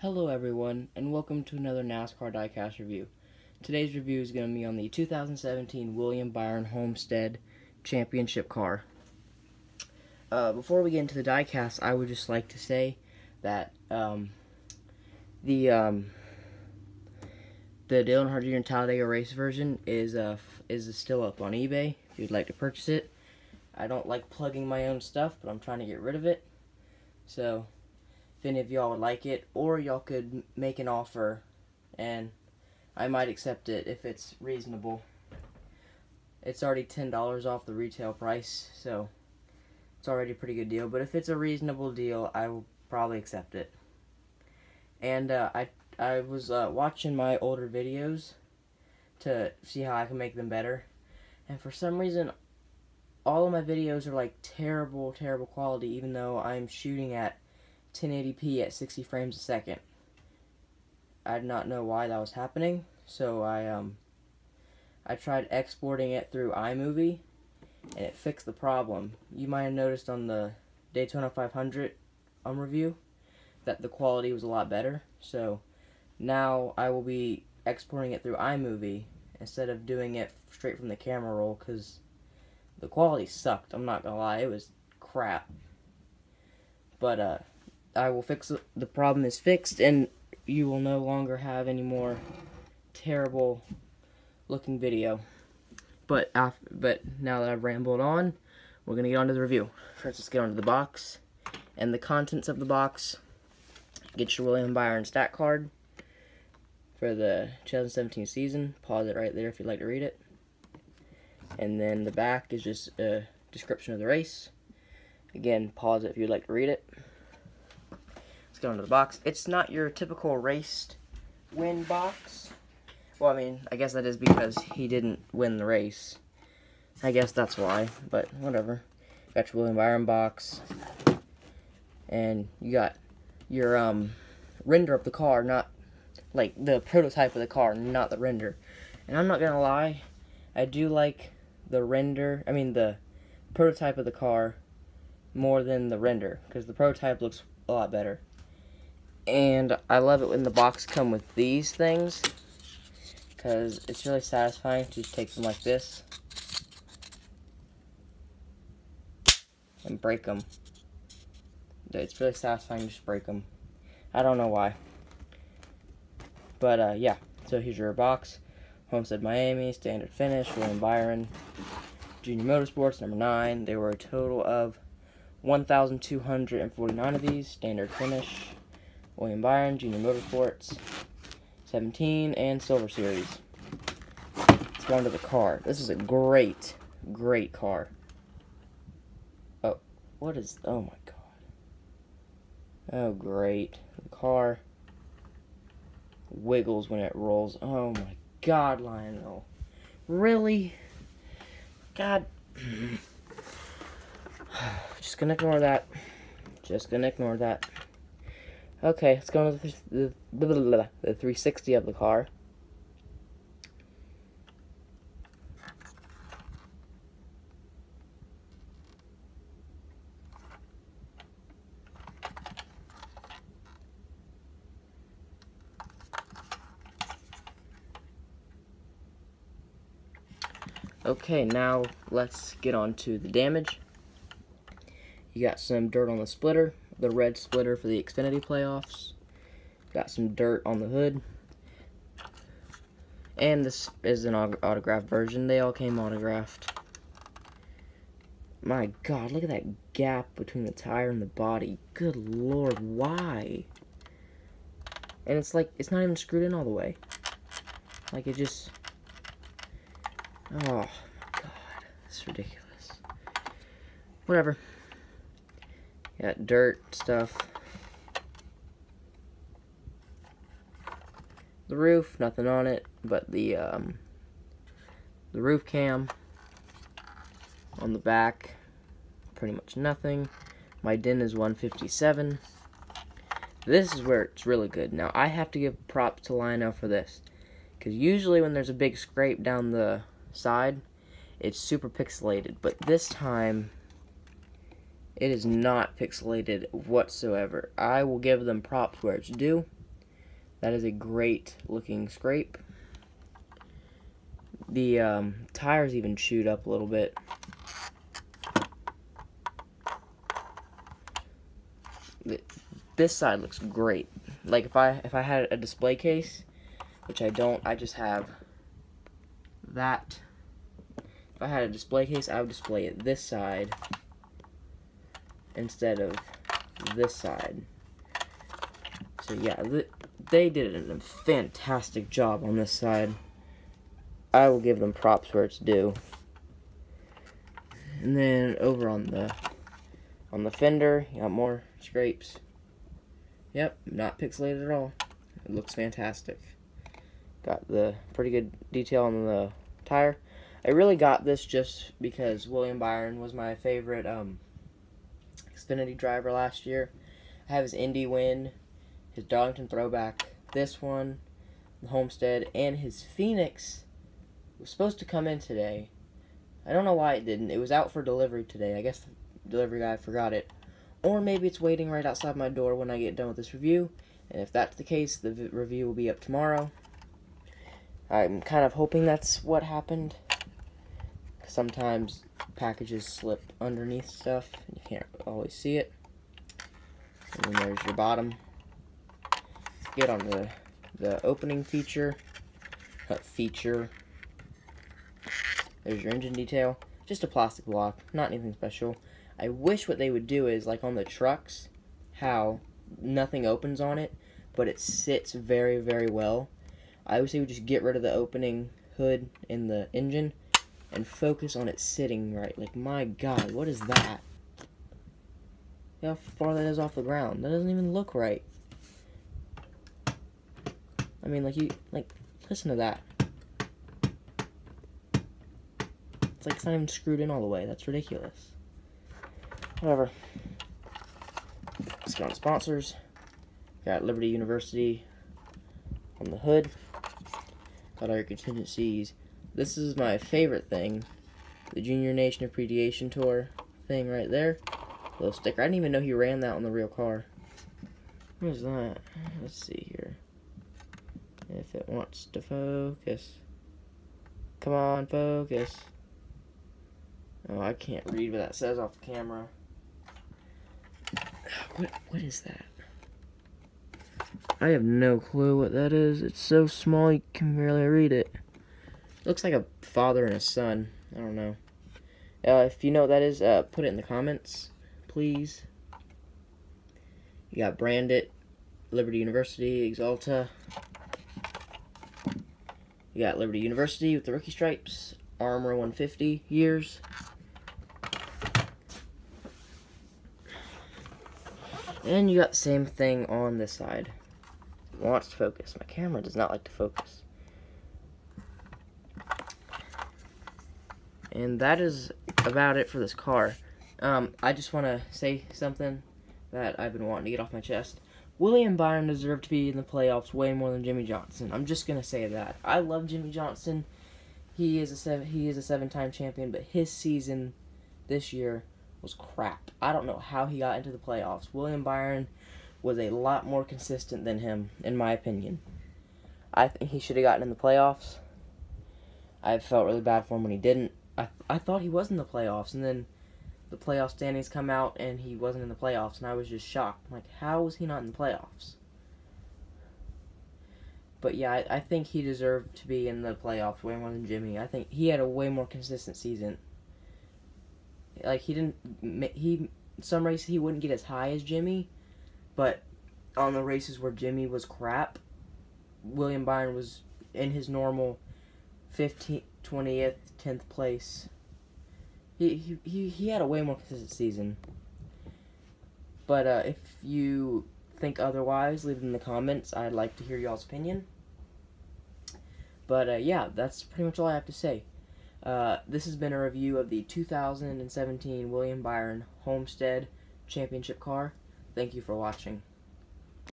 Hello everyone, and welcome to another NASCAR Diecast review. Today's review is going to be on the 2017 William Byron Homestead Championship car. Uh, before we get into the diecast, I would just like to say that um, the um, the Dale Earnhardt Jr. Talladega race version is uh, is still up on eBay if you'd like to purchase it. I don't like plugging my own stuff, but I'm trying to get rid of it. So if any of y'all would like it, or y'all could make an offer, and I might accept it if it's reasonable. It's already $10 off the retail price, so it's already a pretty good deal. But if it's a reasonable deal, I will probably accept it. And uh, I I was uh, watching my older videos to see how I can make them better, and for some reason, all of my videos are like terrible, terrible quality, even though I'm shooting at 1080p at 60 frames a second. I did not know why that was happening, so I um I tried exporting it through iMovie, and it fixed the problem. You might have noticed on the Daytona 500 um review that the quality was a lot better. So now I will be exporting it through iMovie instead of doing it straight from the camera roll because the quality sucked. I'm not gonna lie, it was crap. But uh I will fix it. The problem is fixed, and you will no longer have any more terrible looking video. But after, but now that I've rambled on, we're gonna get on to the review. First, let's get onto the box and the contents of the box. Get your William Byron stat card for the 2017 season. Pause it right there if you'd like to read it. And then the back is just a description of the race. Again, pause it if you'd like to read it. Let's go into the box. It's not your typical raced win box. Well, I mean, I guess that is because he didn't win the race. I guess that's why, but whatever. Got your William Byron box. And you got your um, render of the car, not like the prototype of the car, not the render. And I'm not gonna lie, I do like the render, I mean the prototype of the car more than the render, because the prototype looks a lot better. And I love it when the box come with these things. Because it's really satisfying to take them like this. And break them. It's really satisfying to just break them. I don't know why. But, uh, yeah. So here's your box. Homestead Miami, standard finish, William Byron, Junior Motorsports, number 9. There were a total of 1,249 of these, standard finish. William Byron, Junior Motorsports, 17, and Silver Series. Let's go on to the car. This is a great, great car. Oh, what is, oh my god. Oh, great. The car wiggles when it rolls. Oh my god, Lionel. Really? God. Just gonna ignore that. Just gonna ignore that. Okay, let's go into the, the, the, the 360 of the car. Okay, now let's get on to the damage. You got some dirt on the splitter the red splitter for the Xfinity playoffs. Got some dirt on the hood. And this is an autographed version. They all came autographed. My god, look at that gap between the tire and the body. Good lord, why? And it's like, it's not even screwed in all the way. Like, it just... Oh, my god. It's ridiculous. Whatever. Got dirt stuff. The roof, nothing on it, but the um, the roof cam on the back, pretty much nothing. My din is 157. This is where it's really good. Now, I have to give props to Lionel for this. Because usually when there's a big scrape down the side, it's super pixelated. But this time, it is not pixelated whatsoever. I will give them props where it's due. That is a great looking scrape. The um, tires even chewed up a little bit. This side looks great. Like if I if I had a display case, which I don't, I just have that. If I had a display case, I would display it this side instead of this side. So yeah, they did a fantastic job on this side. I will give them props where it's due. And then over on the on the fender, you got more scrapes. Yep, not pixelated at all. It looks fantastic. Got the pretty good detail on the tire. I really got this just because William Byron was my favorite um, Xfinity driver last year. I have his Indy win, his Darlington throwback, this one, the Homestead, and his Phoenix was supposed to come in today. I don't know why it didn't. It was out for delivery today. I guess the delivery guy forgot it. Or maybe it's waiting right outside my door when I get done with this review. And if that's the case, the review will be up tomorrow. I'm kind of hoping that's what happened. Sometimes packages slip underneath stuff. You can't always see it. And then there's your bottom. Get on the, the opening feature. Uh, feature. There's your engine detail. Just a plastic block. Not anything special. I wish what they would do is, like on the trucks, how nothing opens on it, but it sits very, very well. I would say we just get rid of the opening hood in the engine and focus on it sitting right. Like, my god, what is that? how far that is off the ground. That doesn't even look right. I mean, like, you, like, listen to that. It's like it's not even screwed in all the way. That's ridiculous. Whatever. Let's get on sponsors. Got Liberty University on the hood. Got your contingencies. This is my favorite thing. The Junior Nation Appreciation Tour thing right there. Little sticker. I didn't even know he ran that on the real car. Where's that? Let's see here. If it wants to focus. Come on, focus. Oh, I can't read what that says off the camera. What what is that? I have no clue what that is. It's so small you can barely read it. Looks like a father and a son. I don't know. Uh, if you know what that is, uh, put it in the comments, please. You got Brandit, Liberty University, Axalta. You got Liberty University with the rookie stripes, Armor 150 years. And you got the same thing on this side. Wants to focus. My camera does not like to focus. And that is about it for this car. Um, I just want to say something that I've been wanting to get off my chest. William Byron deserved to be in the playoffs way more than Jimmie Johnson. I'm just gonna say that. I love Jimmie Johnson. He is a seven, he is a seven-time champion, but his season this year was crap. I don't know how he got into the playoffs. William Byron was a lot more consistent than him, in my opinion. I think he should have gotten in the playoffs. I felt really bad for him when he didn't. I I thought he was in the playoffs, and then the playoff standings come out, and he wasn't in the playoffs, and I was just shocked. like, how was he not in the playoffs? But yeah, I, I think he deserved to be in the playoffs way more than Jimmy. I think he had a way more consistent season like he didn't he some races he wouldn't get as high as Jimmy, but on the races where Jimmy was crap, William Byron was in his normal 15th, 20th, 10th place. He, he, he had a way more consistent season. But uh, if you think otherwise, leave it in the comments. I'd like to hear y'all's opinion. But uh, yeah, that's pretty much all I have to say. Uh, this has been a review of the 2017 William Byron Homestead Championship car. Thank you for watching.